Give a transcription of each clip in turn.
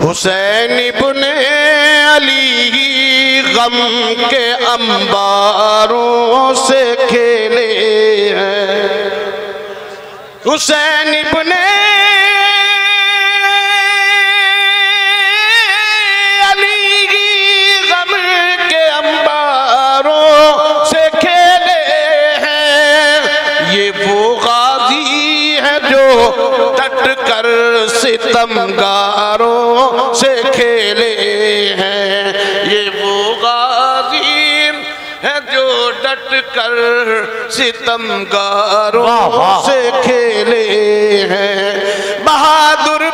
हुसैन इब्न अली गम के अंबारों से खेले हैं। हुसैन इब्न सितमगारों से खेले हैं ये वो गाजी है जो डट कर सितमगारों। से खेले हैं बहादुर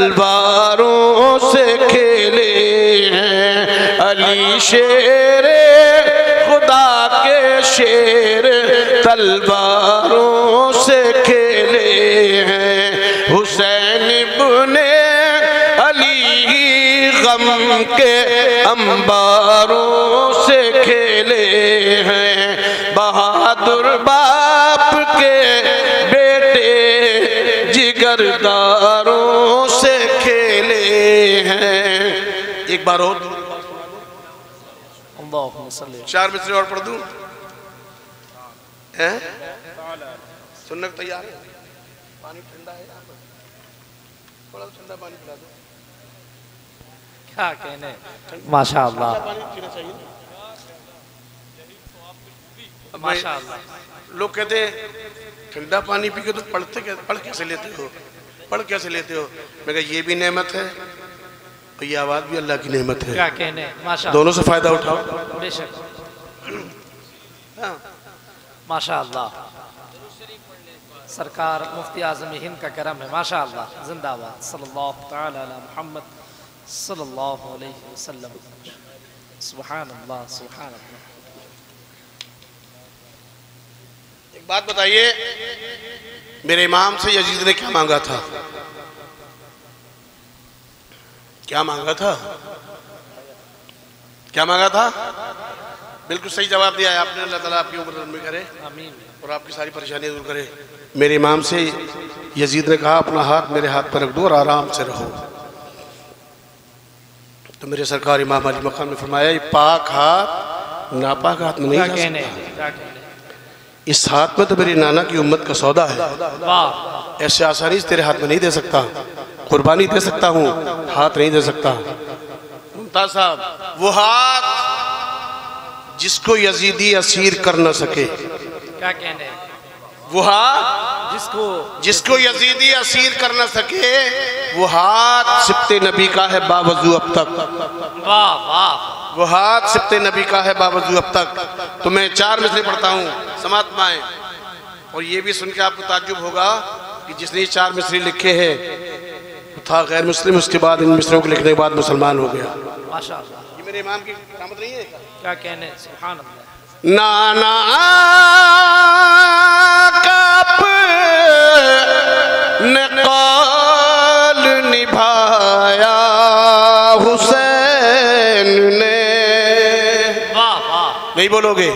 तलवारों से खेले हैं। अली शेरे, खुदा के शेर, तलवारों से खेले हैं। हुसैन इब्ने अली गम के अंबारों से खेले हैं। बहादुर बाप के बेटे, जिगरदारों हैं। एक बार और। चार मिसरे और पढ़ दू? हैं? सुनने को तैयार है? पानी ठंडा है थोड़ा ठंडा पानी पिला दो? क्या कहने? माशाअल्लाह पानी पीना चाहिए लोग कहते ठंडा पानी पी के तो पढ़ते पढ़ कैसे लेते हो? पढ़ कैसे लेते हो? मैं कहा ये भी नेमत है और ये आवाज़ भी अल्लाह की नेमत है। क्या कहने माशा दोनों से फ़ायदा उठाओ। बेशक। हाँ। सरकार मुफ्ती आज़म हिंद का करम है। माशाअल्लाह जिंदाबाद। सल्लल्लाहु मोहम्मद सल्लल्लाहु अलैहि वसल्लम। सुभान अल्लाह सुभान अल्लाह एक बात बताइए मेरे इमाम से यजीद ने क्या मांगा था? क्या मांगा था? क्या मांगा था? बिल्कुल सही जवाब दिया है आपने अल्लाह ताला आपकी उम्र लंबी करे आमीन। और आपकी सारी परेशानियाँ दूर करे। मेरे इमाम से यजीद ने कहा अपना हाथ मेरे हाथ पर रख दो और आराम से रहो। तो मेरे सरकार इमाम अली मकाम ने फरमाया पाक हाथ नापाक हाथ में नहीं जा सकता। इस हाथ में तो मेरी नाना की उम्मत का सौदा है। ऐसे आसानी से तेरे हाथ में नहीं दे सकता। कुर्बानी दे सकता हूँ। हाथ नहीं दे सकता। मुमताज़ साहब वो हाथ जिसको यजीदी असीर कर न सके। क्या कहने वो हाथ जिसको जिसको यजीदी असीर कर न सके वो हाथ सिप्ते नबी का है बावजू अब तक। वाह वाह। वो हाथ सिप्ते नबी का है बावजू अब तक। तो मैं चार मिसरे पढ़ता हूँ। समात माए और ये भी सुन के आपको ताजुब होगा कि जिसने ये चार मिसरे लिखे हैं था गैर मुस्लिम उसके बाद इन मिसरों को लिखने के बाद मुसलमान हो गया। ये मेरे इमाम की कामत नहीं है? क्या कहने नाना काप ने कौल निभाया हुसैन ने। वाह वाह। नहीं बोलोगे?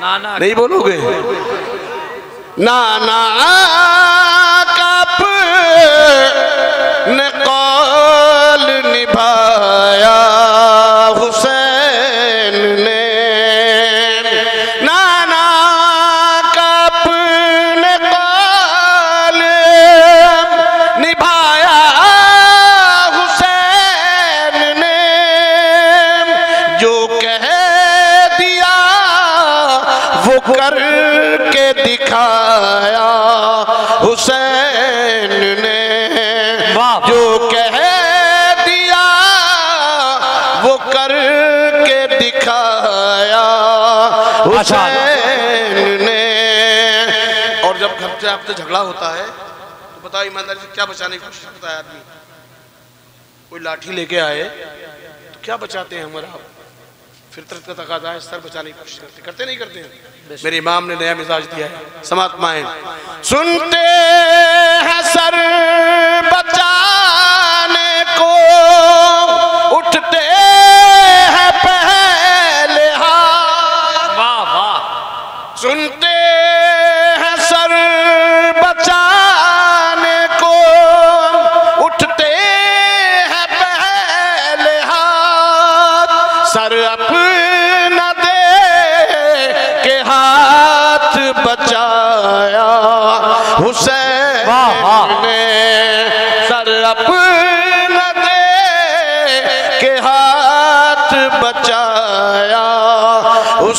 नाना नहीं बोलोगे? नाना वो करके दिखाया हुसैन ने। और जब घर से आपसे झगड़ा होता है तो बताओ ईमानदारी से क्या बचाने की कोशिश करता है आदमी? कोई लाठी लेके आए तो क्या बचाते हैं हमारा आप? फितरत का तकाजा है सर बचाने की कोशिश करते करते नहीं करते हैं? मेरे इमाम ने नया मिजाज दिया है। समात्माएँ सुनते हैं सर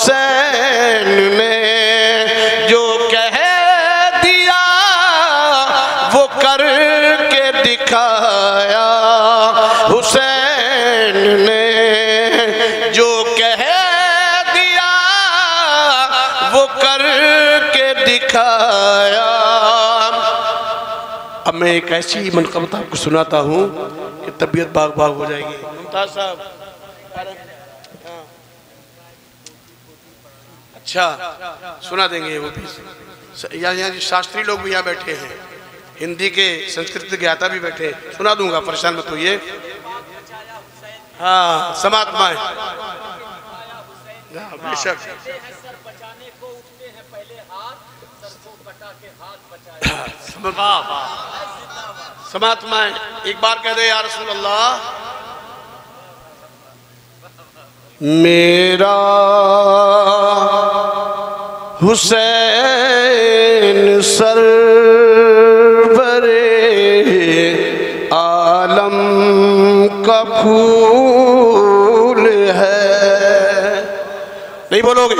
हुसैन ने जो कह दिया, वो करके दिखाया। हुसैन ने जो कह दिया, वो करके दिखाया। अब मैं एक ऐसी मनकबत आपको सुनाता हूँ कि तबीयत बाग बाग हो जाएगी। साहब अच्छा सुना देंगे वो भी। यहाँ यहाँ शास्त्री लोग भी यहाँ बैठे हैं। हिंदी के संस्कृत ज्ञाता भी बैठे सुना दूँगा परेशान मत होइए। हाँ समात्माएँ हाँ, बेशक। समात्माएँ एक बार कह दे यार अल्लाह मेरा हुसैन सरवरे आलम का फूल है। नहीं बोलोगे?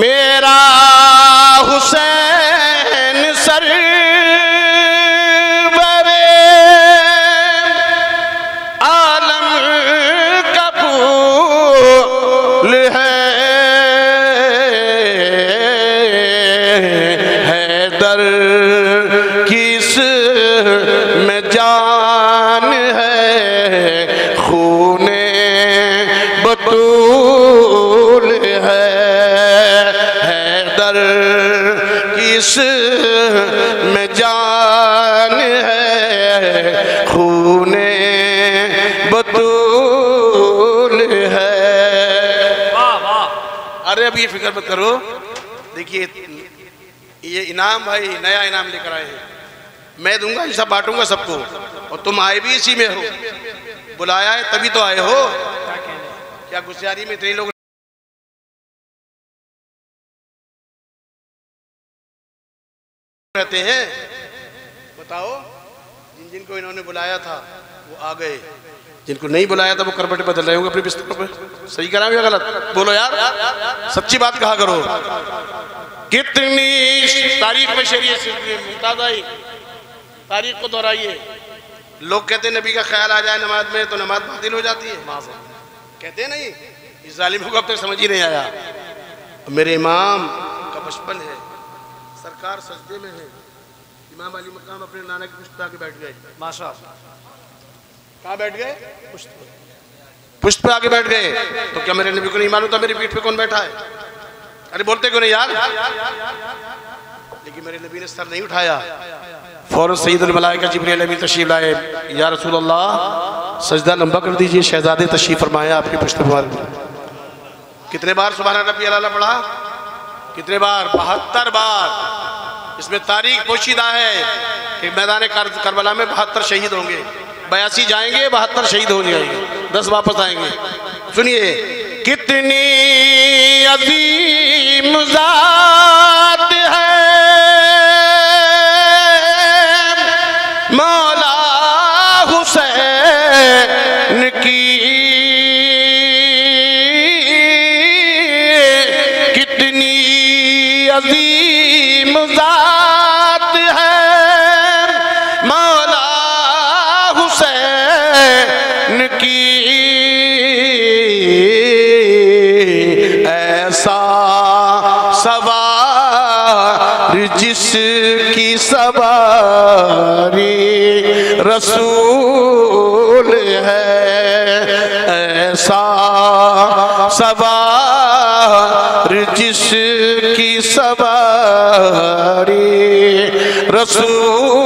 मेरा अब ये फ़िक्र मत करो। देखिए, ये इनाम भाई, नया इनाम लेकर आए हैं। मैं दूँगा सब बांटूँगा सबको। और तुम आए भी इसी में हो। बुलाया है, तभी तो आए हो। क्या गुस्सारी में इतने लोग रहते हैं? बताओ, जिन जिनको इन्होंने बुलाया था, वो आ गए। जिनको नहीं बुलाया था वो करबट बदल रहे होंगे, अपने बिस्तरों पे। सही करा या गलत? बोलो यार। सच्ची बात कहा करो। कितनी तारीख में शरीय तारीख को दोहराइए। लोग कहते नबी का ख्याल आ जाए नमाज़ में तो नमाज़ बातिल हो जाती है। कहते नहीं, इस जालिमों को अब तक समझ ही नहीं आया। मेरे इमाम का बचपन है। सरकार सजदे में है। इमाम अली मकाम अपने नाना की पुश्त के बैठ गए। माशा कहाँ बैठ गए? पुष्ट पे आके बैठ गए। तो क्या मेरे नबी को नहीं मालूम था मेरी पीठ पे कौन बैठा है? अरे बोलते क्यों नहीं यार? लेकिन मेरे नबी ने सर नहीं उठाया। फ़ौरन सईद मलाइका जिब्रील अमीन तशरीफ़ लाए। या रसूल अल्लाह सजदा लंबा कर दीजिए, शहजादे तशरीफ़ फरमाया आपकी पुष्ट पे कितने बार सुबह रबी अल्लाह पढ़ा? कितने बार? बहत्तर बार। इसमें तारीख पोशीदा है कि मैदान कर- करबला में बहत्तर शहीद होंगे। बयासी जाएँगे, बहत्तर शहीद हो जाएँगे दस वापस आएँगे। सुनिए, कितनी अजीम जात है। मौला जिसकी सवारी रसूल है। ऐसा सवार जिसकी सवारी रसूल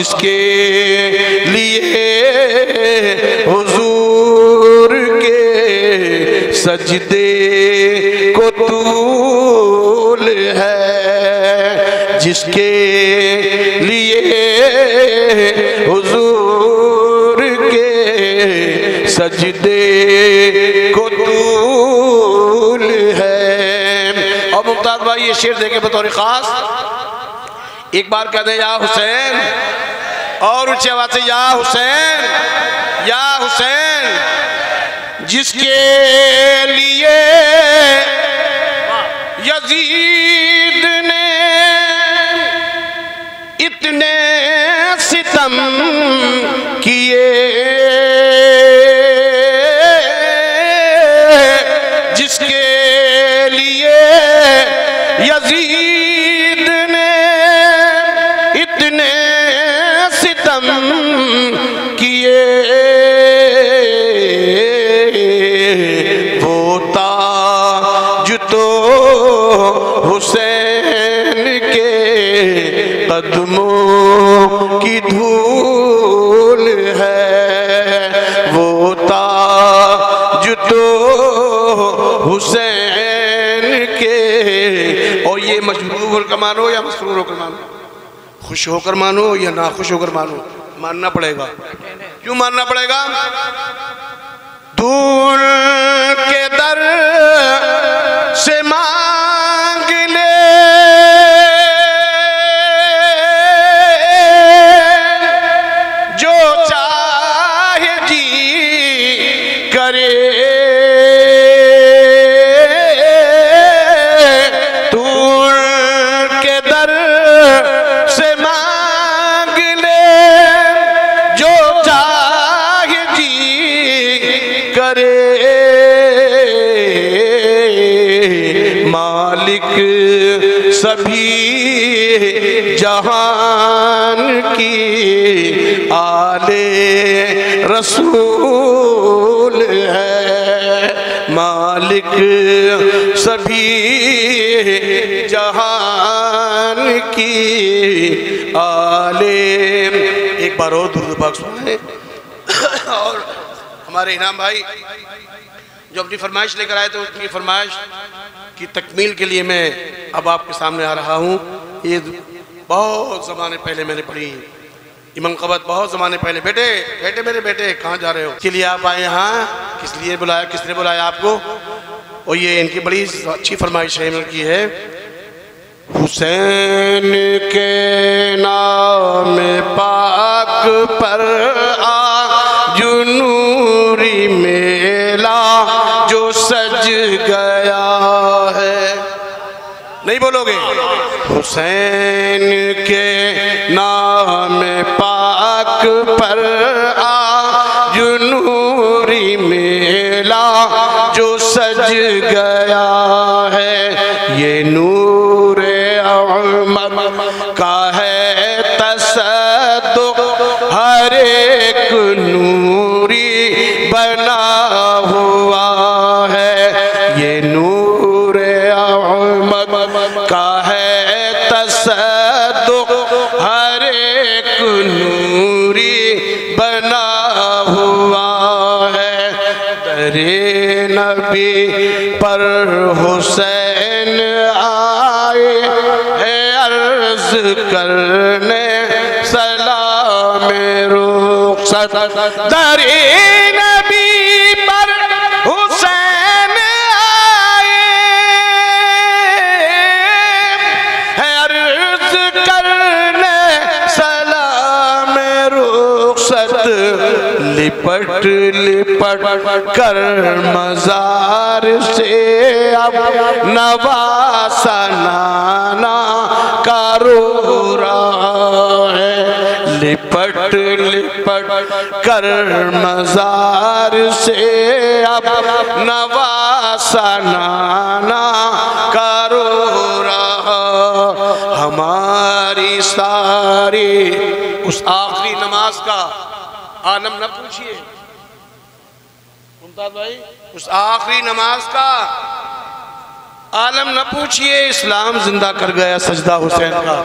जिसके लिए हुजूर के सजदे को तूल है, जिसके लिए हुजूर के सजदे को तूल है। और मुमताज़ भाई ये शेर देखे बतौर खास। एक बार कह दे, या हुसैन और ऊँची आवाज़ से या हुसैन या हुसैन जिसके लिए यजीद ने इतने सितम सितम किए। वो ताज तो हुसैन के कदमों की धूल है। वो ताज तो हुसैन के और ये मजबूर होकर मानो या मसरूर होकर मानो? खुश होकर मानो या ना खुश होकर मानो? मानना पड़ेगा। क्यों मानना पड़ेगा? दूर के दर से मांग सभी जहान की आले रसूल है। मालिक सभी जहान की आले। एक बार और पाक सुनाए। और हमारे इनाम भाई, जो अपनी फरमाइश लेकर आए थे, उनकी फरमाइश की तकमील के लिए मैं अब आपके सामने आ रहा हूँ। ये बहुत ज़माने पहले मैंने पढ़ी। ये मनकबत बहुत ज़माने पहले। बेटे बेटे, मेरे बेटे, कहाँ जा रहे हो? के लिए आप आए यहाँ? किस लिए बुलाया? किसने बुलाया आपको? और ये इनकी बड़ी अच्छी फरमाइश है इनकी है। हुसैन के नाम पाक पर आ, जुनूरी मेला जो सज गया। नहीं बोलोगे? हुसैन के नाम पाक पर आ, जुनूरी मेला जो सज गया है, ये नूर दरे नबी पर हुसैन आए। अर्ज़ करने, सलाम रुखसत, लिपट लिपट कर मजार से अब नवासनाना करो रहा है। लिपट लिपट कर मजार से अब नवासनाना करो रहा। हमारी सारी, उस आखिरी नमाज़ का आलम न पूछिए। भाई, उस आखिरी नमाज़ का आलम न पूछिए, इस्लाम ज़िंदा कर गया सजदा हुसैन का।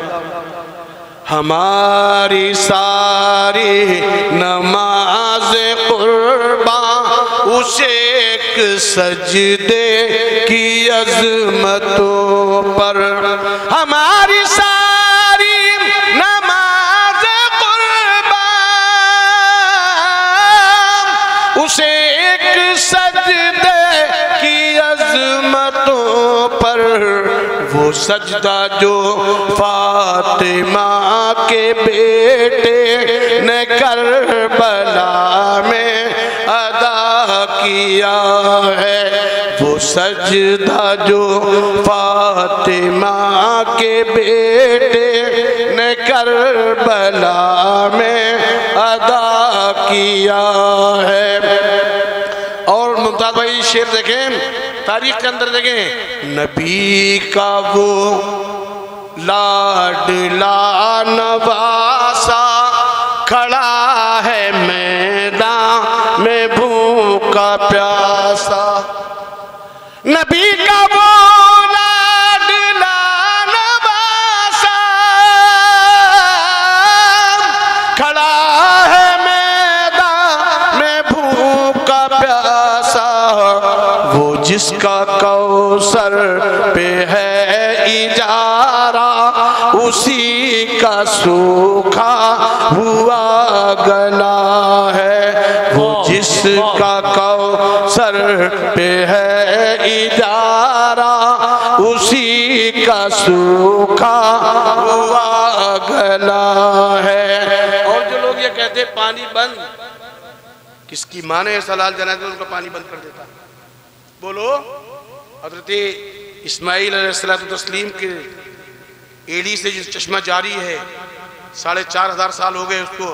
हमारी सारी नमाज़ कुर्बा उसे एक सजदे की अजमतों पर। हमारी सारी सजदा जो फातिमा के बेटे ने करबला में अदा किया है, वो सजदा जो फातिमा के बेटे ने करबला में अदा किया है। और मुमताज़ भाई, शेर देखें तारीख के अंदर देखें। नबी का वो लाड ला नवासा खड़ा है मैदान में भूखा प्यासा। नबी जिसका कौसर पे है इजारा, उसी का सूखा हुआ गला है। वो जिसका कौसर पे है इजारा, उसी का सूखा हुआ गला है। और जो लोग ये कहते पानी बंद। किसकी माँ ने ऐसा लाल जना उनका पानी बंद कर देता। बोलो। हज़रत तस्लीम के एड़ी से जो चश्मा जारी है, साढ़े चार हज़ार साल हो गए उसको,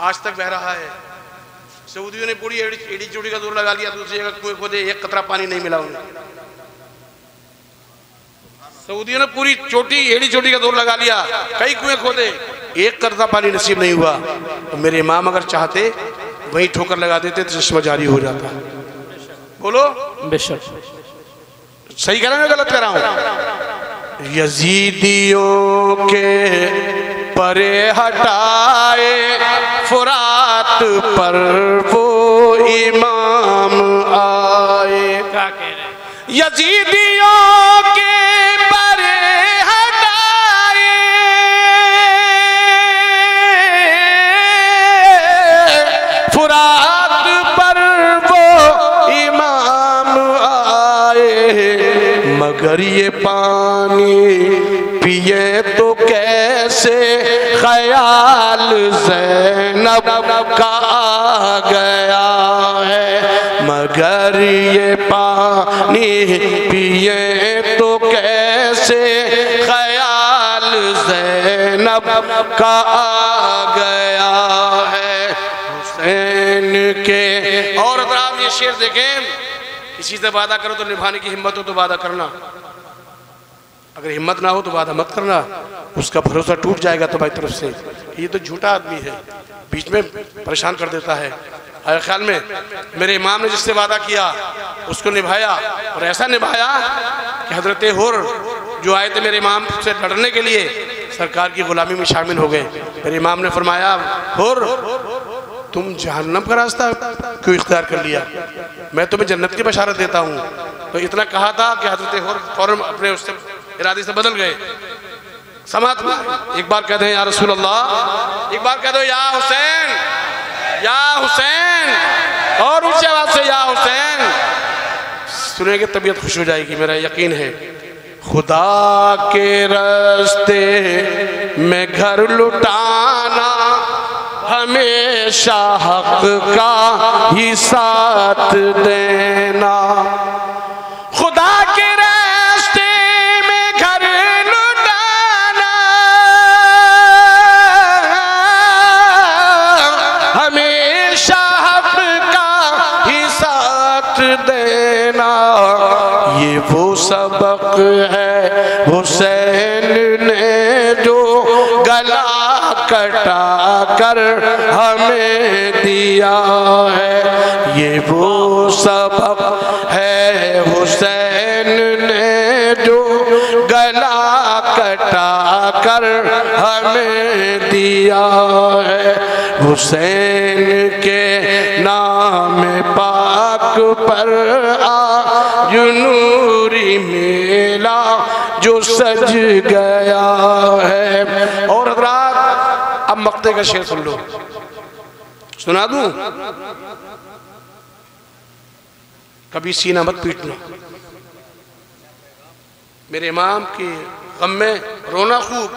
आज तक बह रहा है। सऊदियों ने पूरी एड़ी एड़ी चोटी का दूर लगा लिया दूसरी जगह कुएँ खोदे एक कतरा पानी नहीं मिला उन्हें। सऊदियों ने पूरी चोटी, एड़ी चोटी का ज़ोर लगा लिया, कई कुएँ खोदे, एक कतरा पानी नसीब नहीं हुआ। तो मेरे इमाम अगर चाहते, वहीं ठोकर लगा देते तो चश्मा जारी हो जाता। बोलो। बेशक। सही कह रहा हूँ गलत कह रहा हूँ? यजीदियों के परे हटाए फुरात पर वो इमाम आए। क्या कह रहे यजीदियों के मगर ये पानी, पिए तो कैसे ख्याल? जैनब का आ गया है, मगर ये पानी पिए तो कैसे ख्याल? जैनब का आ गया है, हुसैन के और ये शेर देखें। किसी से वादा करो तो निभाने की हिम्मत हो तो वादा करना। अगर हिम्मत ना हो तो वादा मत करना। उसका भरोसा टूट जाएगा तुम्हारी तरफ़ से। ये तो झूठा आदमी है। बीच में परेशान कर देता है। हर ख्याल में, मेरे इमाम ने जिससे वादा किया, उसको निभाया और ऐसा निभाया कि हज़रत हुर, जो आए थे मेरे इमाम से लड़ने के लिए, सरकार की गुलामी में शामिल हो गए। मेरे इमाम ने फरमाया, हुर तुम जहन्नम का रास्ता क्यों इख्तियार कर लिया? मैं तुम्हें जन्नत की बशारत देता हूँ। तो इतना कहा था कि हज़रत फ़ौरन अपने उससे इरादे से बदल गए। समात एक बार कह दें, या रसूल अल्लाह एक बार कह दो, या हुसैन या हुसैन, और ऊँची आवाज़ से, या हुसैन। सुनेंगे तबीयत खुश हो जाएगी, मेरा यकीन है। खुदा के रास्ते में घर लुटाना हमेशा हक का ही साथ देना। कर हमें दिया है। ये वो सबक है, हुसैन ने जो गला कटा कर हमें दिया है। हुसैन के नाम पाक पर आ जुनूरी मेला जो सज गया है। और हजरात अब मक्ते का शेर सुन लो। सुना दूँ? कभी सीना मत पीटना। मेरे इमाम के गम में रोना खूब।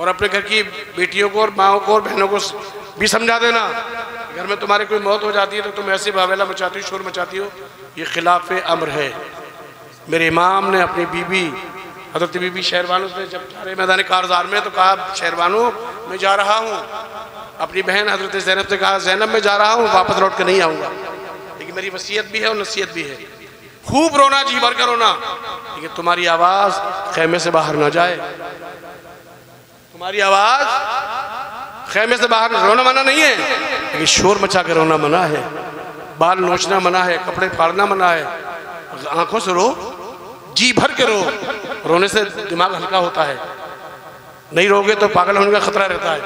और अपने घर की बेटियों को और माओ को और बहनों को भी समझा देना। घर में तुम्हारी कोई मौत हो जाती है तो तुम ऐसे बावेला मचाती हो, शोर मचाती हो। ये खिलाफ अमर है। मेरे इमाम ने अपनी बीबी हज़रत बीबी शहरबानों से जब जा रहे मैदान कारजार में तो कहा शहरबानों मैं जा रहा हूँ। अपनी बहन हज़रत जैनब से कहा, जैनब, मैं जा रहा हूँ, वापस लौट कर नहीं आऊँगा। लेकिन मेरी वसीयत भी है और नसीहत भी है। खूब रोना, जी भर कर रोना। लेकिन तुम्हारी आवाज़ खेमे से बाहर ना जाए। तुम्हारी आवाज़ खेमे से बाहर रोना मना नहीं है, लेकिन शोर मचा कर रोना मना है। बाल नोचना मना है, कपड़े फाड़ना मना है। आँखों से रो। जी भर के रो। रोने से दिमाग हल्का होता है। नहीं रोगे तो पागल होने का खतरा रहता है।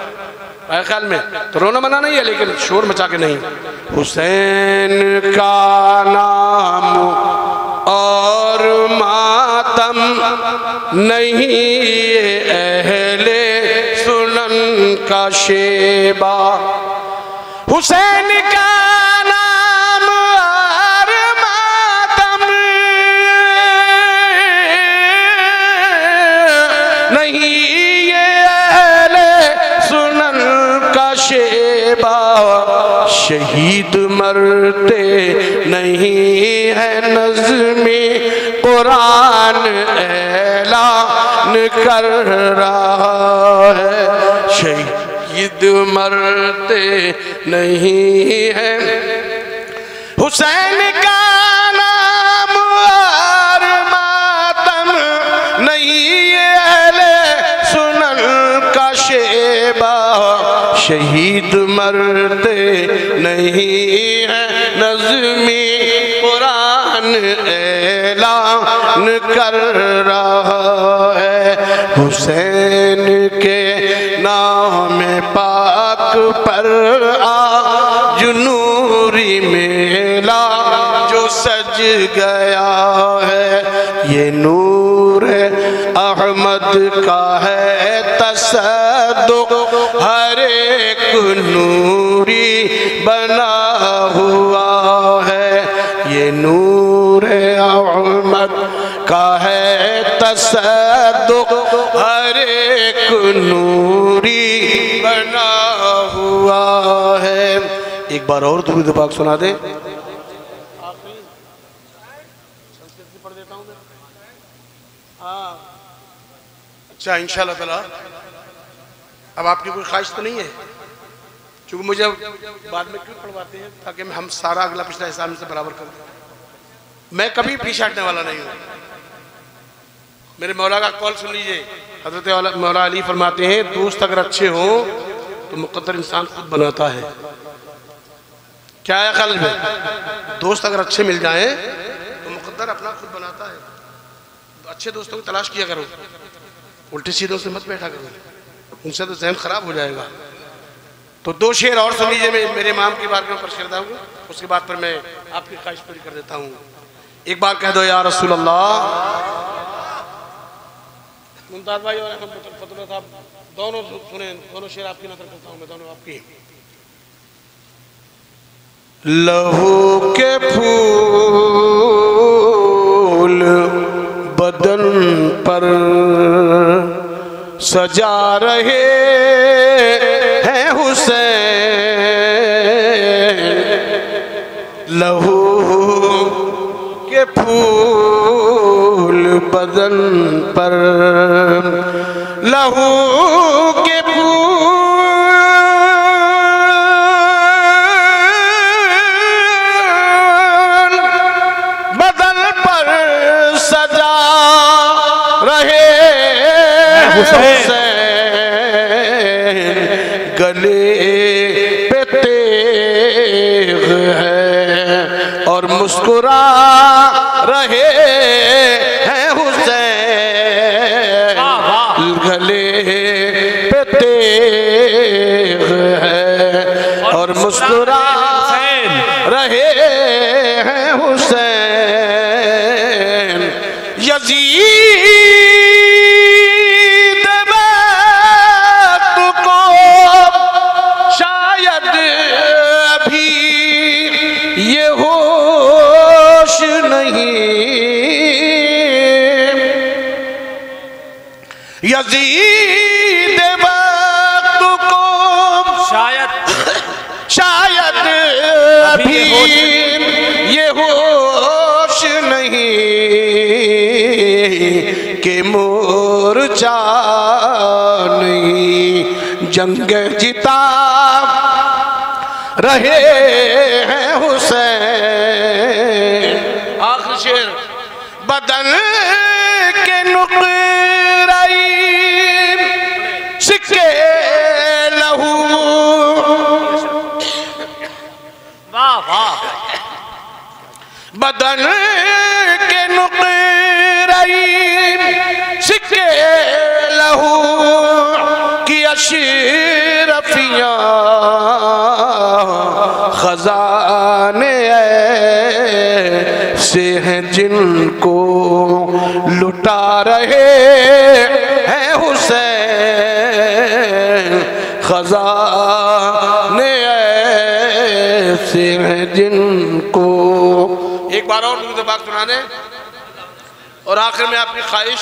मेरे ख्याल में तो रोना मना नहीं है, लेकिन शोर मचा के नहीं। हुसैन का नाम और मातम नहीं अहले सुनन का शेबा। हुसैन का शहीद मरते नहीं है नज़मी, कुरान ऐलान कर रहा है। शहीद मरते नहीं है। हुसैन का शहीद मरते नहीं है नज़मी कुरान ऐलान कर रहा है। हुसैन के नाम पाक पर आ जुनूरी मेला जो सज गया है। ये नूर अहमद का है तसदुक हर एक नूरी बना हुआ है। ये नूर अहमद का है तसदुक हर एक नूरी बना हुआ है। एक बार और दुरुद पाक सुना दे। अच्छा इंशाल्लाह अब आपकी कोई ख्वाहिश तो नहीं है? क्योंकि मुझे बाद में क्यों पढ़वाते हैं? ताकि मैं हम सारा अगला पिछला हिसाब से बराबर कर दें। मैं कभी पीछे हटने वाला नहीं हूँ। मेरे मौला का कॉल सुन लीजिए। हज़रत मौला अली फरमाते हैं, दोस्त अगर अच्छे हो तो मुकद्दर इंसान खुद बनाता है। क्या है ख्याल में? दोस्त अगर अच्छे मिल जाए तो मुकद्दर अपना खुद बनाता है। अच्छे दोस्तों की तलाश किया करो। उल्टे सीधों से मत बैठा करो। उनसे तो जहन खराब हो जाएगा। तो दो शेर और सुन लीजिए मेरे इमाम की बात में पर दूँगा उसके बाद पर मैं आपकी ख्वाहिश पूरी कर देता हूँ। एक बार कह दो, या रसूल अल्लाह मुमताज़ भाई और फतुल्ला साहब, दोनों सुने, दोनों शेर आपकी नज़र करता हूँ मैं, दोनों आपकी। लहू के फूल सजा रहे हैं हुसैन। लहू के फूल बदन पर। लहू के फूल बदन पर सजा रहे हुसैन। मुस्कुरा रहे हैं हुसैन। गले पे तेग है और मुस्कुरा रहे हैं हुसैन। यजीद यजीद वक्त को शायद शायद अभी ये होश नहीं कि मोर्चा नहीं। जंग जिता रहे हैं हुसैन। आखिर शेर। बदन अशरफिया, खजाने ऐसे हैं जिनको लुटा रहे हैं हुसैन। खजाने ऐसे हैं जिनको एक बार और मुझे बात सुनाने और आखिर में आपकी ख्वाहिश,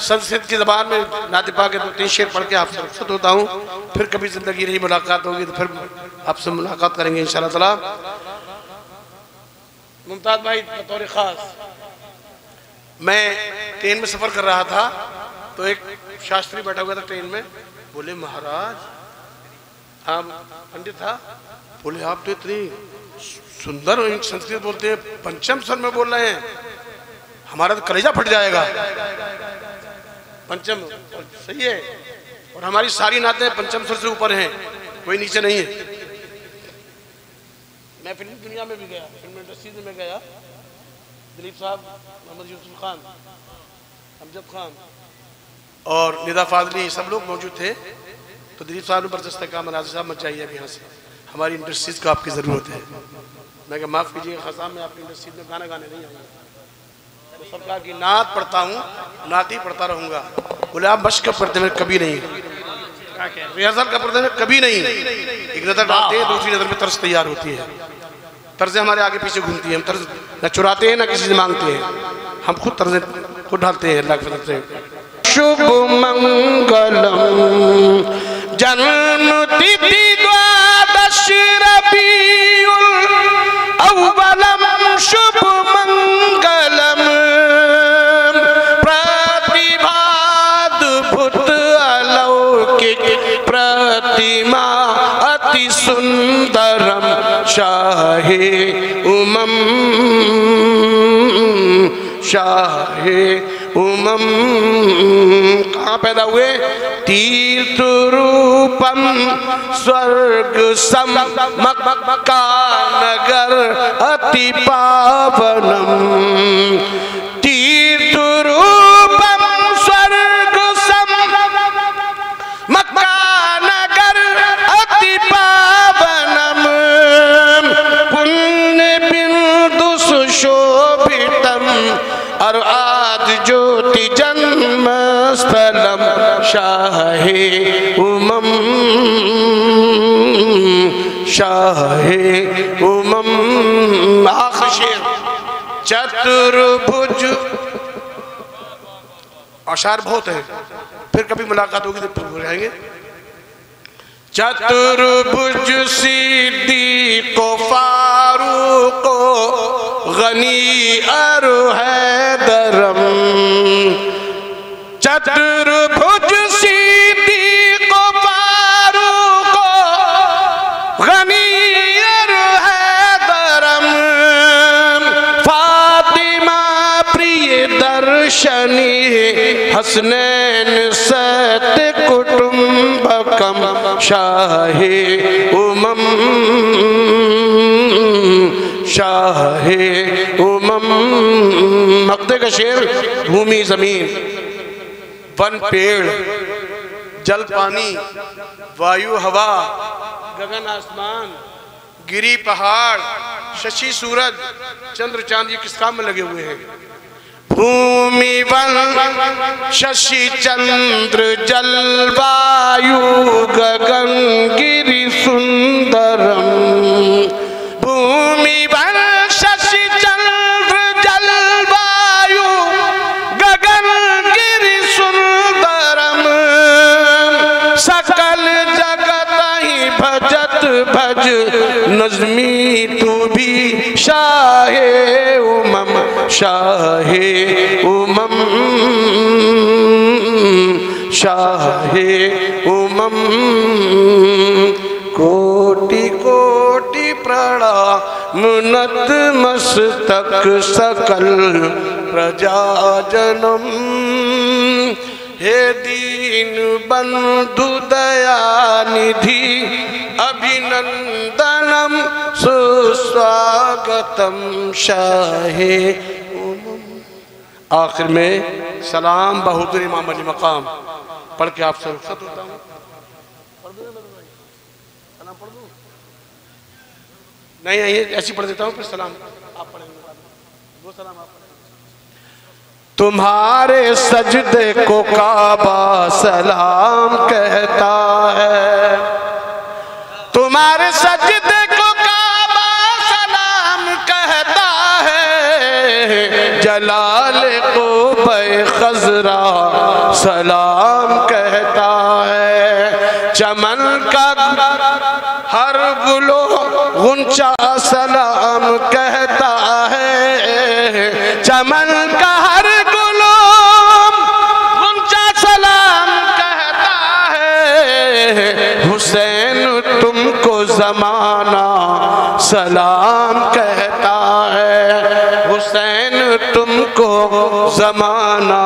संस्कृत की जबान में नाते पा के दो, तीन शेर पढ़ के आपसे रुखसत होता हूँ। फिर कभी ज़िंदगी रही मुलाकात होगी तो फिर आपसे मुलाकात करेंगे इंशाल्लाह ताला। मुमताज़ भाई, बतौर खास, मैं ट्रेन में सफ़र कर रहा था तो एक शास्त्री बैठा हुआ था ट्रेन में। बोले, महाराज हाँ पंडित था। बोले, आप तो इतनी सुंदर संस्कृत बोलते हैं, पंचम स्वर में बोल रहे हैं। हमारा तो कलेजा फट जाएगा। पंचम, सही है। और हमारी सारी नातें पंचम स्वर से ऊपर हैं, कोई नीचे नहीं है। मैं फ़िल्म दुनिया में भी गया फ़िल्म इंडस्ट्री में गया। दिलीप साहब, मोहम्मद यूसुफ खान, अमजद खान और निदा फादली सब लोग मौजूद थे। तो दिलीप साहब ने बरदस्त कहा मनाजिर साहब मत जाइए अब यहाँ से। हमारी इंडस्ट्रीज़ को आपकी ज़रूरत है। मैं कहा, माफ़ कीजिए, खसाम में आपकी इंडस्ट्रीज़ में गाना गाने नहीं आऊँगा तो सब कहा कि नात पढ़ता हूँ नात ही पढ़ता रहूँगा। मश्क कब करते हैं मैं कभी नहीं रिहर्सल करते हैं मैं कभी नहीं एक नज़र डालते हैं दूसरी नज़र में तर्ज तैयार होती है। तर्जें हमारे आगे पीछे घूमती हैं हम तर्ज न चुराते हैं ना किसी से मांगते हैं। हम खुद तर्जें खुद ढालते हैं अल्लाह की फजल से। शुभ मंगलम जन्म तिथि द्वादश रबीउल अव्वलम। शुभ मंगलम सुंदरम शाहे उमम शाहे उमम। कहाँ पैदा हुए? तीर्थ रूपम स्वर्ग सम नगर अति पावनम। शाहे उमम शाहे उमम, आखिर चतुर्भुज। औशार बहुत है। फिर कभी मुलाकात होगी तो भूल जाएँगे। चतुर्भुज सीधी को फारू को, गनी अर है दरम चतुर्भुज सीधी दर्शनी हसनैन सत कुटुंबकम शाहे उमम शाहे उमम। मक्ते का शेर, भूमि, ज़मीन, वन, पेड़, जल, पानी, वायु, हवा, गगन, आसमान, गिरी, पहाड़, शशि, सूरज, चंद्र, चाँद, ये किस काम में लगे हुए हैं? भूमि वन शशि चंद्र जलवायु गगन गिरी सुंदरम भजत भज नजमी, तू भी शाहे उमम शाहे उमम शाहे उमम। कोटि कोटि प्रणाम नत मस्तक सकल प्रजा जनम। हे दीन बंधु, दया निधि अभिनंदनम सुस्वागतम शाहे। आखिर में सलाम बहादुर इमाम अली मकाम। पढ़ के सलाम पढ़ नहीं नहीं ऐसी पढ़ देता हूँ, फिर सलाम। आप पढ़ेंगे। वो सलाम आप तुम्हारे सजदे को काबा सलाम कहता है। तुम्हारे सजदे को काबा सलाम कहता है, जलाल को खजरा सलाम कहता है। चमन का हर गुलो गुंचा सलाम कहता है, चमन का हर गुलो गुंचा सलाम कहता है। जमाना सलाम कहता है। हुसैन तुमको जमाना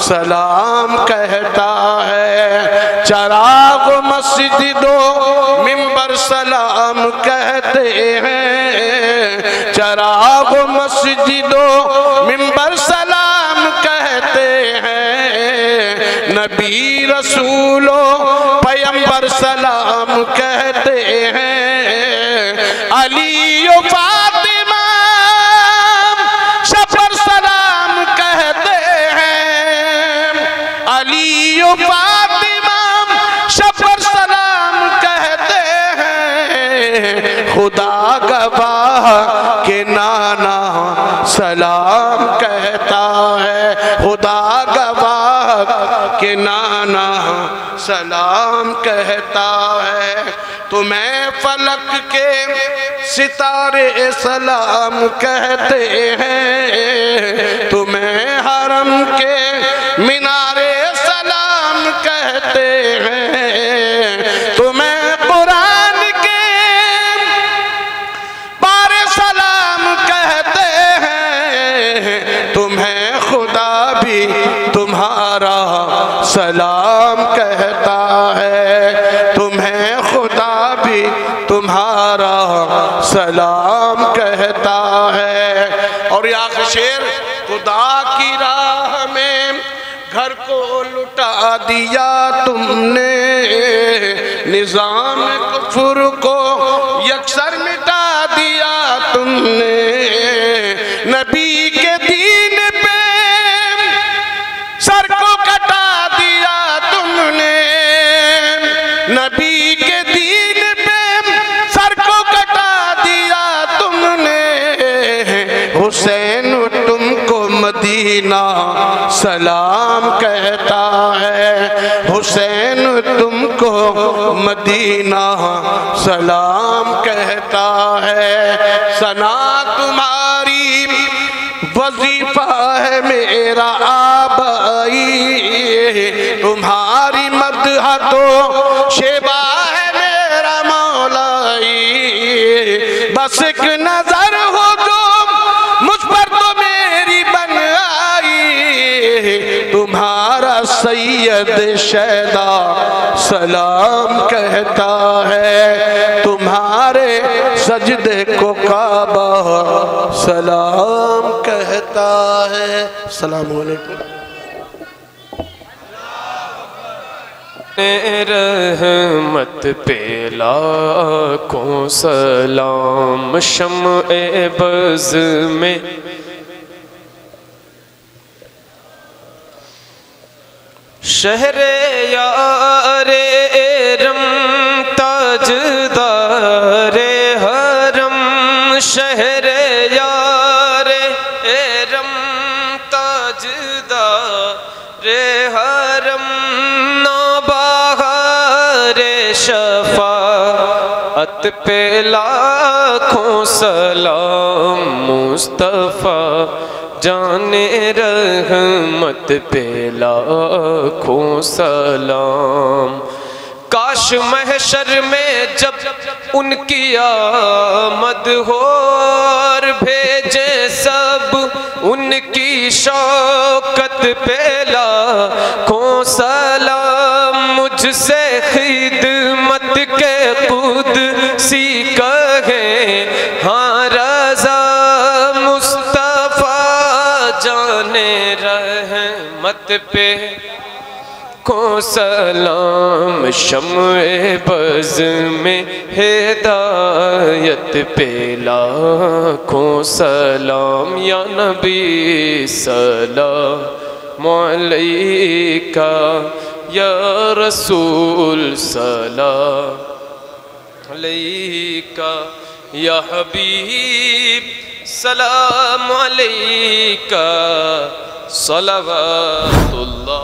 सलाम कहता है। चराग मस्जिदो मिंबर सलाम कहते हैं। चराग मस्जिदो मिंबर सलाम कहते हैं। नबी रसूलो पैम्बर सलाम कहते हैं। अली फातिमा सलाम कहते हैं। अली फातिमा सलाम कहते हैं। खुदा गवाह के नाना सलाम कहता है। खुदा गवाह के नाना सलाम कहता है, तुम्हें फलक के सितारे सलाम कहते हैं। तुम्हें हरम के मीनारे सलाम कहता है, तुम्हें खुदा भी तुम्हारा सलाम कहता है। और या शेर, खुदा की राह में घर को लुटा दिया तुमने। निज़ाम कुफर को यकसर मिटा दिया तुमने। मदीना सलाम कहता है, हुसैन तुमको मदीना सलाम कहता है। सना तुम्हारी वजीफा है मेरा आबाई, तुम्हारी मद हतो शेबा है मेरा मौलाई। बस एक नज़र सैयद शैदा सलाम कहता है, तुम्हारे सजदे को काबा सलाम कहता है। सलाम रहमत पे लाखों सलाम शम ए बज में शहर यारे रम, ताजदारे हरम, शहर यारे रम, ताजदारे हरम, नबाहरे शफाअत पे लाखों सलाम मुस्तफ़ा। जाने रहमत पे लाखों सलाम। काश महशर में जब उनकी आमद हो और भेजे सब उनकी शौकत पे लाखों सलाम। मुझसे खिदमत के खुद सी कहे हाँ रहमत पे को सलाम शम्ए बज में हिदायत पे लाखों सलाम या नबी सलाम अलैका या रसूल सलाम अलैका या हबीब सलाम अलैका सलावतुल्लाह